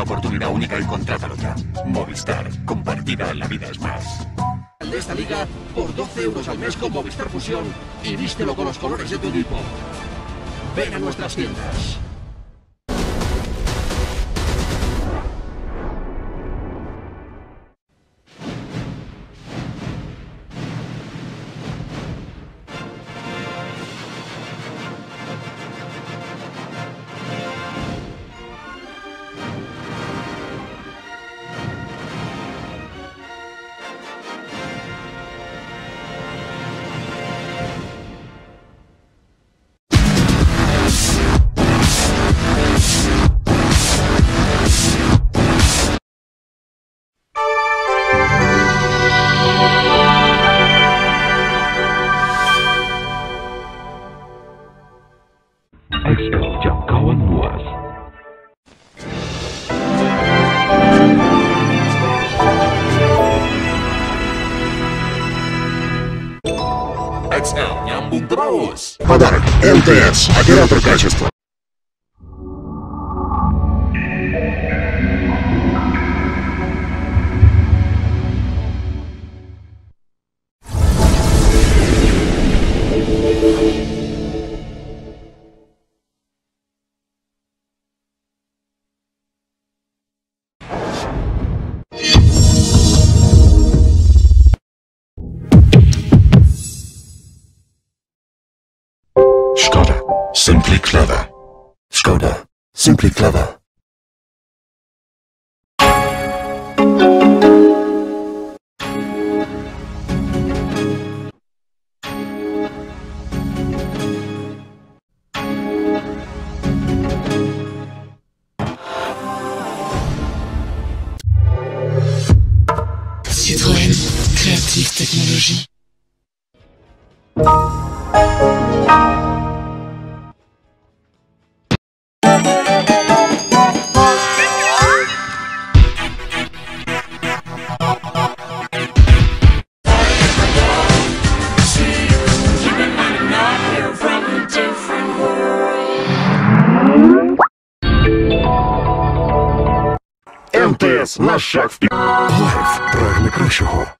Esta oportunidad única y contrátalo ya. Movistar. Compartida la vida es más. de esta liga por 12 euros al mes con Movistar Fusión y vístelo con los colores de tu equipo. Ven a nuestras tiendas. Expo Jangkauan aguas. XL nyambung terus. Подарок. МТС. Оператор качества. Simply clever. Вперед. Лайф прагне кращого.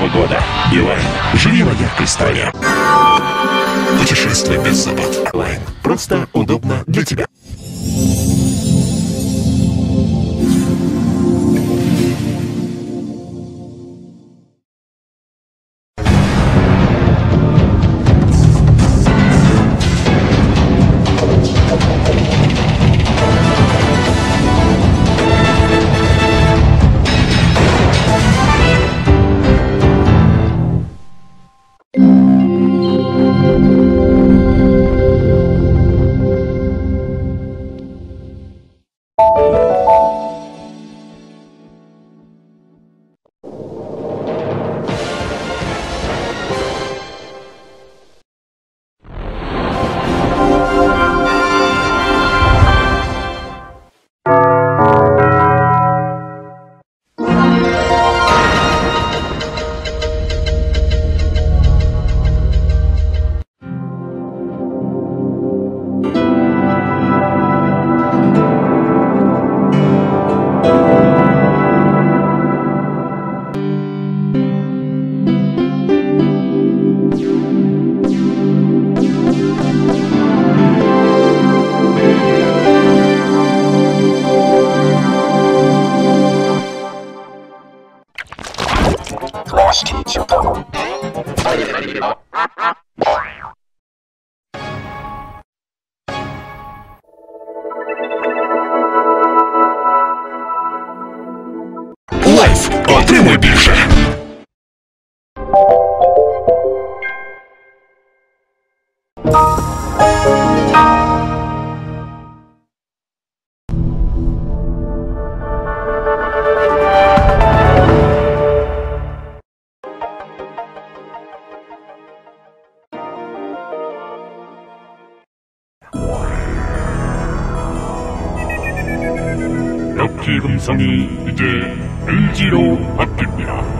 Нового года. Билайн. Живи на яркой стороне. Путешествие без забот. Билайн. Просто удобно для тебя. 음성이 이제 LG로 바뀝니다.